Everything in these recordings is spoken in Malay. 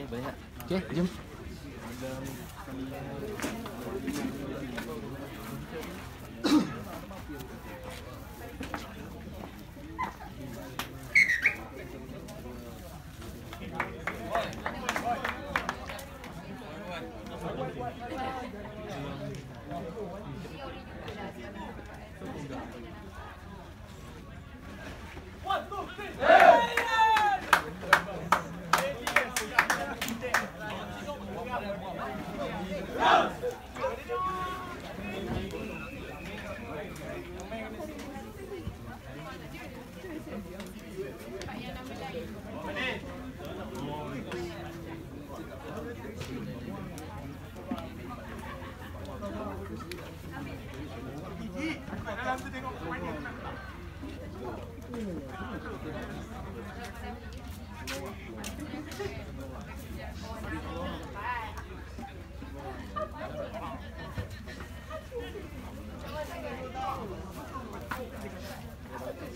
Okey, boleh tak? Okey, jom.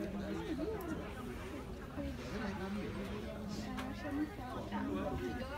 嗯嗯嗯嗯嗯嗯嗯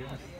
Gracias.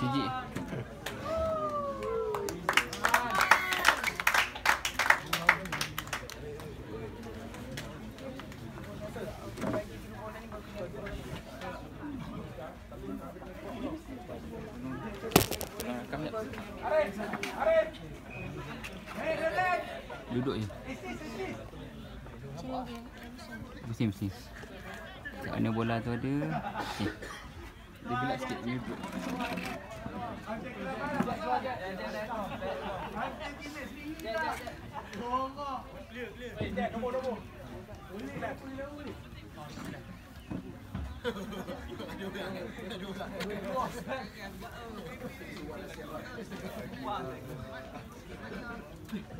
CJ. Ah, Mesti mesti. Kat mana bola tu ada. Eh. Dia gelap sikit ni duduk.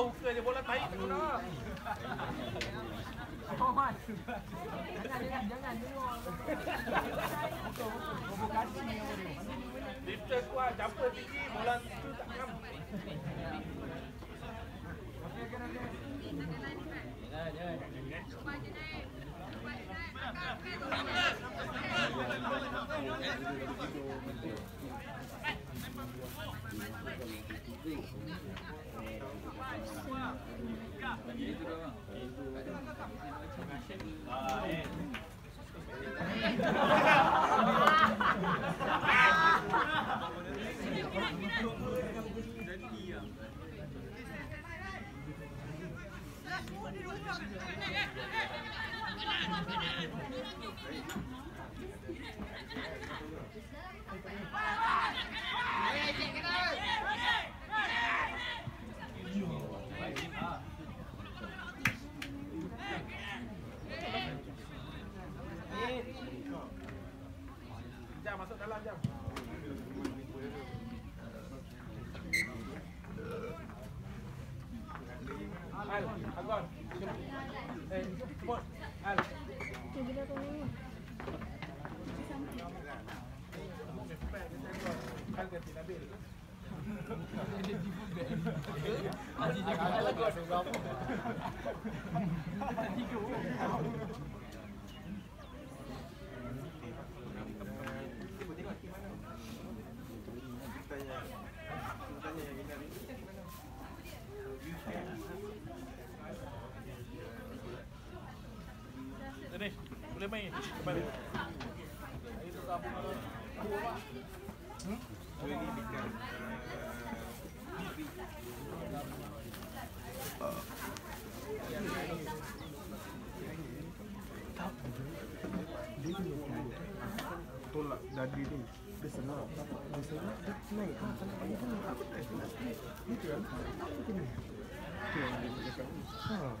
lama apa hooker je bola tahi tu dah. Lifter kuat, jumper tinggi, bola tu tak kram. Jam boleh main. Dia. Tu. tolak tu dia senang dia senang dia kan kan dia kan tak kan tu yang dia ha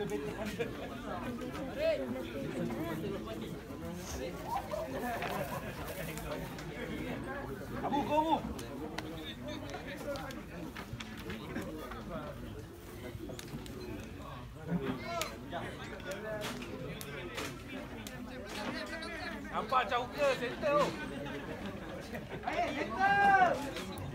Abu. Nampak cauka center tu. Ayo, center.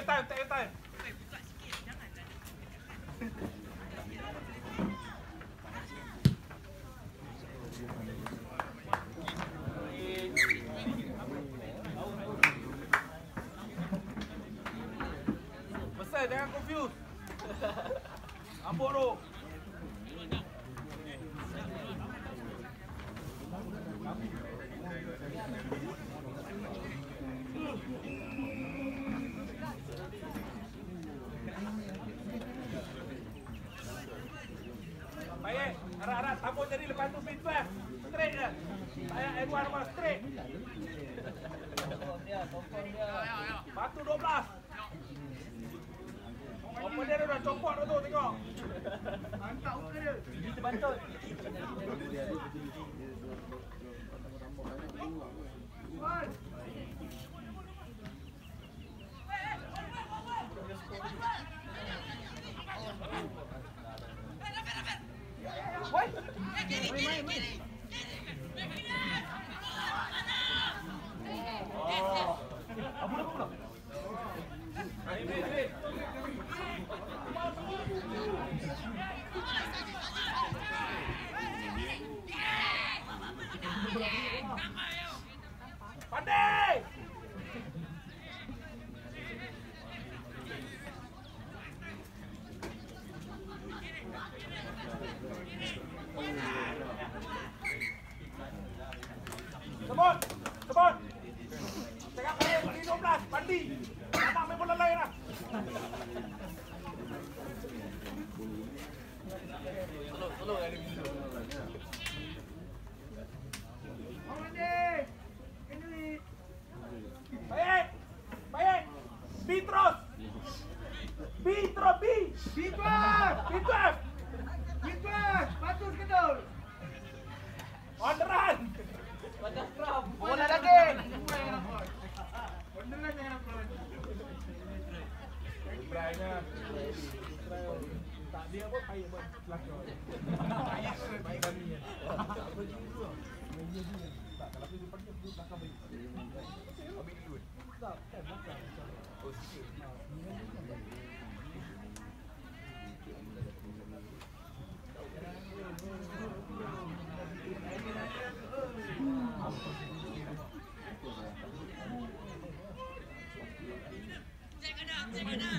your time, take your time. Besar, jangan confuse. Ampun tu. Baik, Edward rumah straight. Batu 12. Opener dia dah copot tu tengok. Dia. Terbantut. Yeah.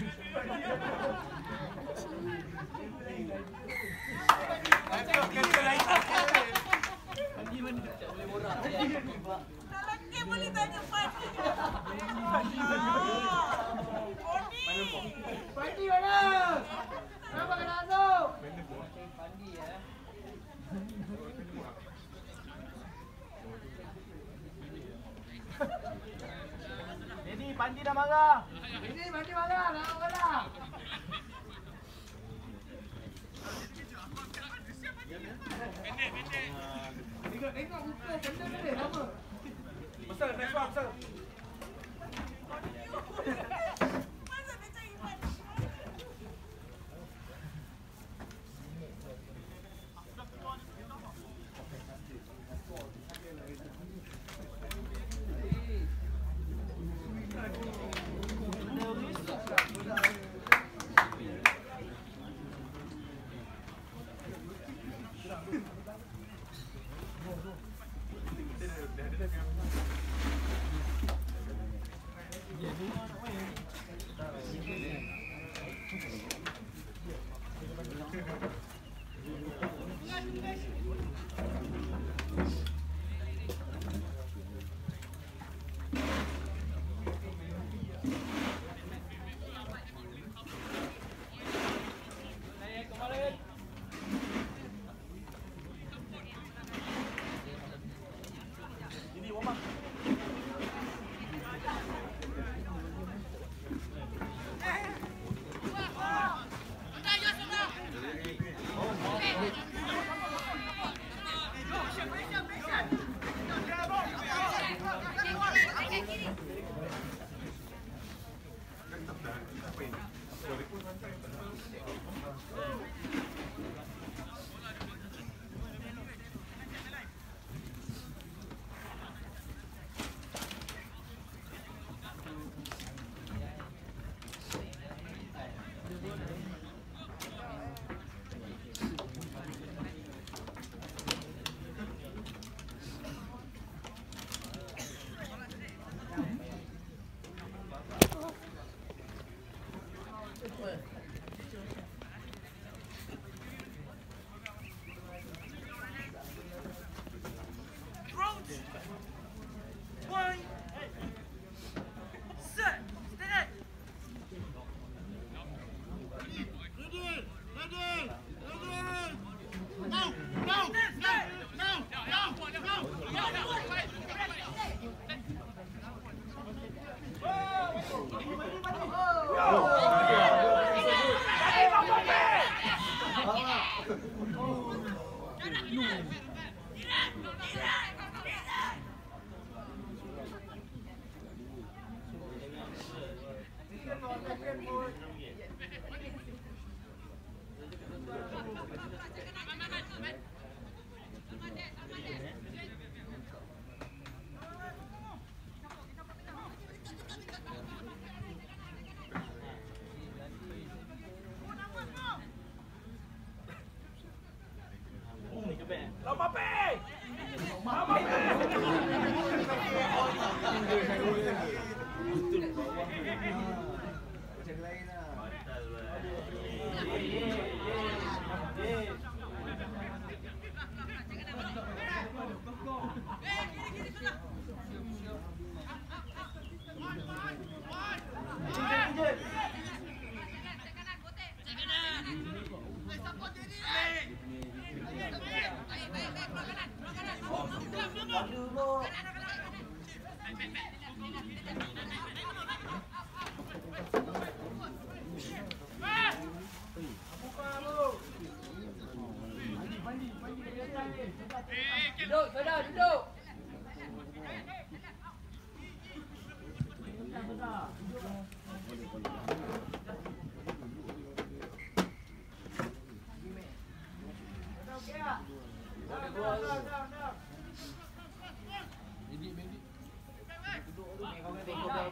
Duduk, saudara, duduk.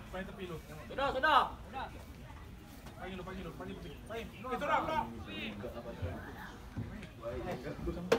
Main tepi lu. Saudara, saudara. Panggil lu, panggil lu, panggil tepi. Main. Itu dah,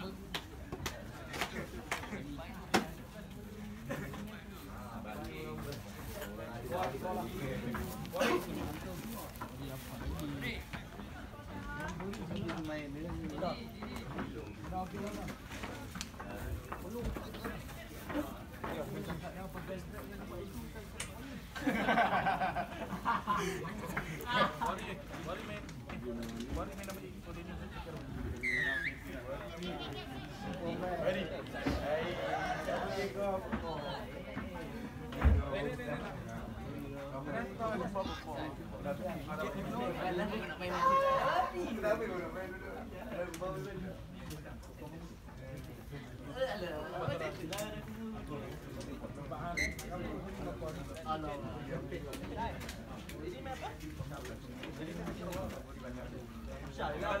banyak angkat. Ni rosak. Bari, bari main. Bari main nama dia. So dia ni fikir. Ready? Ada tu Hamid ni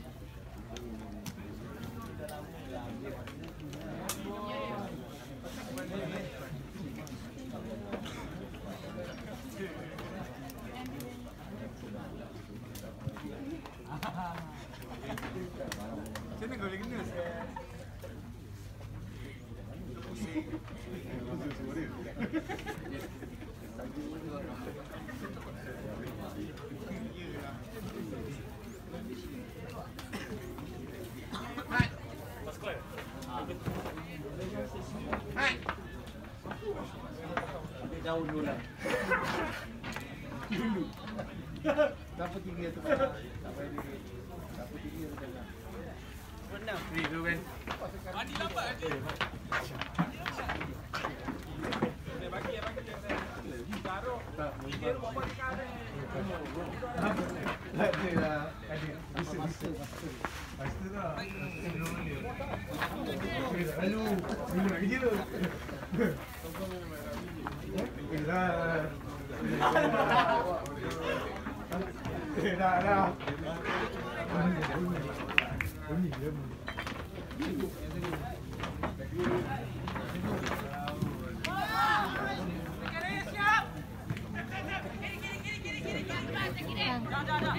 da Uruna.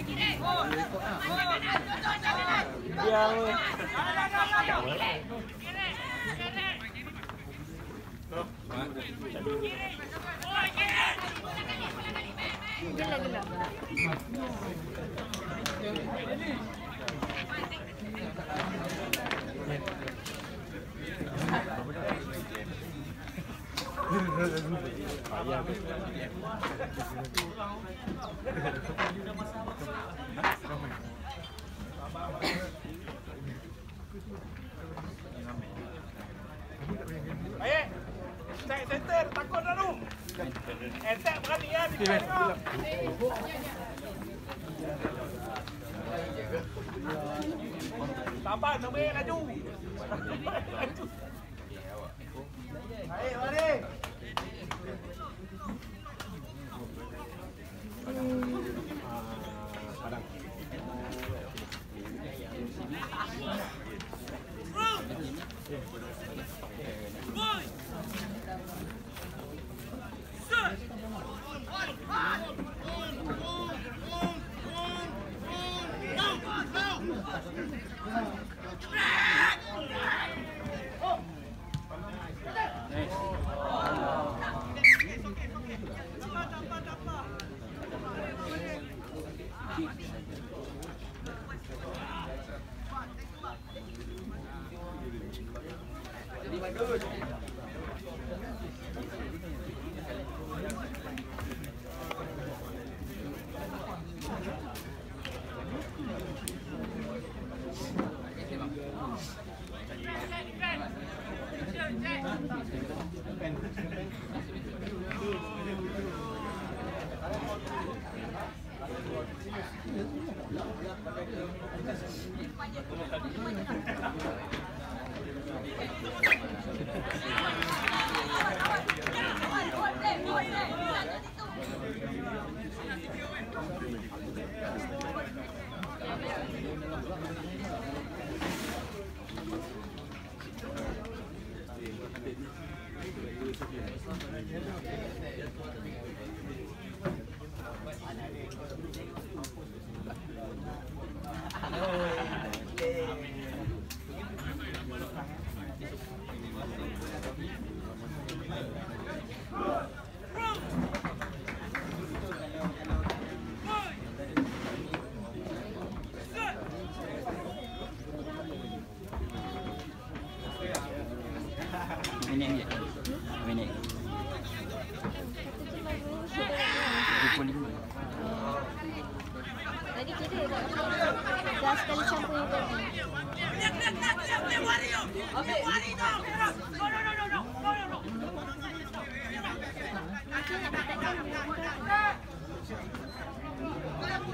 Kiri. Ayah, check center, takut dah tu. Eh, Entek berani ya, dikali eh. kau. Gracias.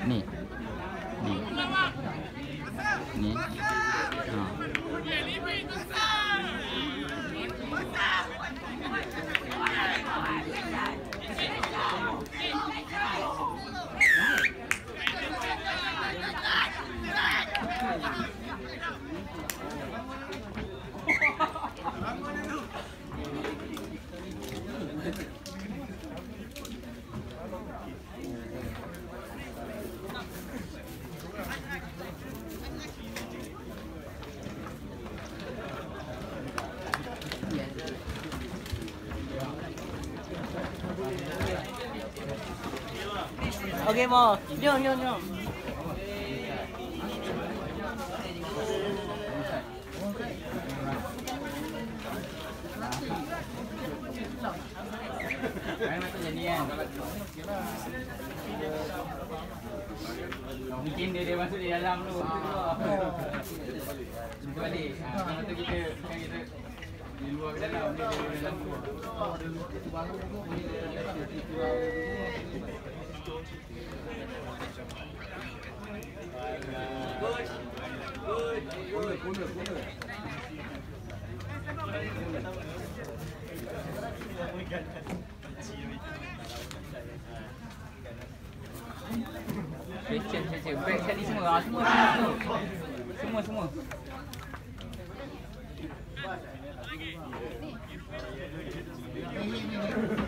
你 Kan kan. Mungkin dia dia masuk di dalam tu. Jumpa balik. Ha, kalau tu kita kan kita di luar ke dalam dia di dalam tu. Question, question. Back sekali semua. Ah, semua, semua, semua. Semua, semua. Malah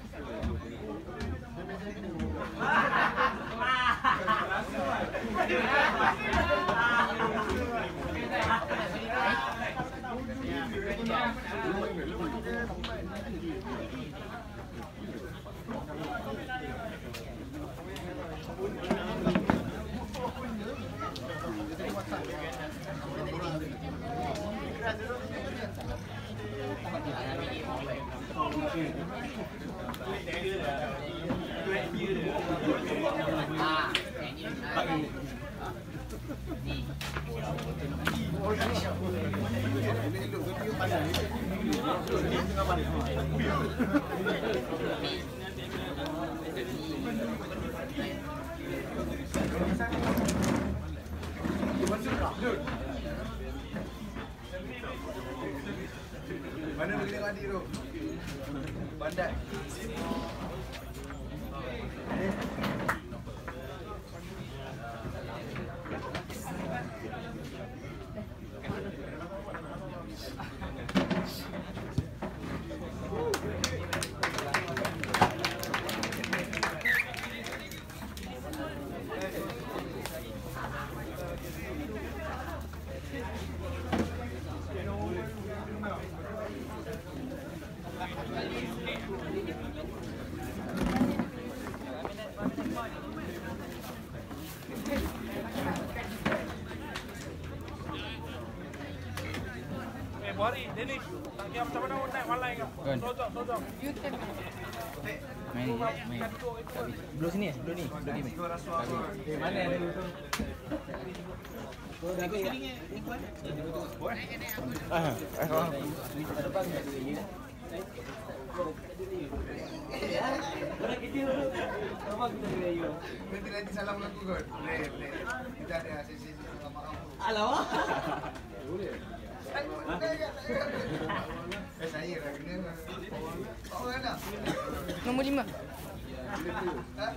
Kan. Sojok, sojok. Main, sini, belah ni. Belah ni. Mana ada tu? Orang kecil dulu. Apa kita raya? Nanti nanti salam aku kot. Boleh, boleh. Kita ada sesi salam maaf. Alamak. Eh Nombor lima. Ha?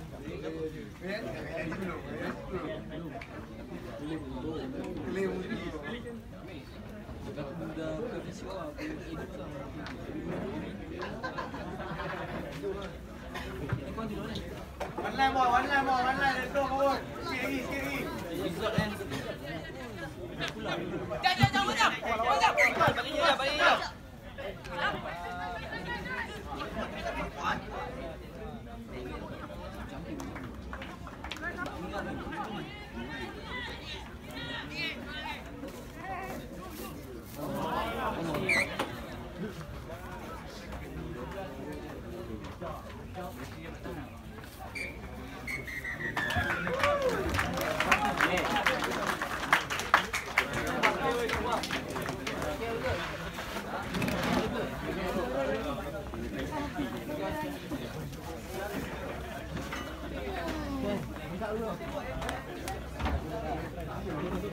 One line more, one line more, one line. Let's go forward. Sikit lagi, sikit lagi. Come on, come on.